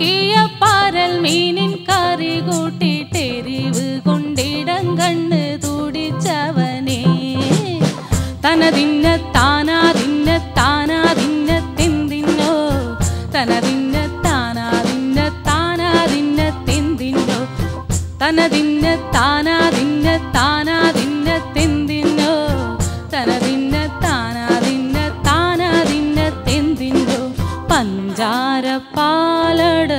ഉണ്ടാക്കിയ പാരൽ മീനിൻ കറി കൂട്ടിട്ടെരിവ് കൊണ്ടിടം കണ്ണ് തുടിച്ചവനേ. തനതിന്ന താനാ തിന്ന താനാ തിന്ന തിന്തിന്നോ തനതിന്ന താനാ തിന്ന താനാ തിന്ന തിന്തിന്നോ തനതിന്ന താനാ തിന്ന താനാ ञ्जार पालड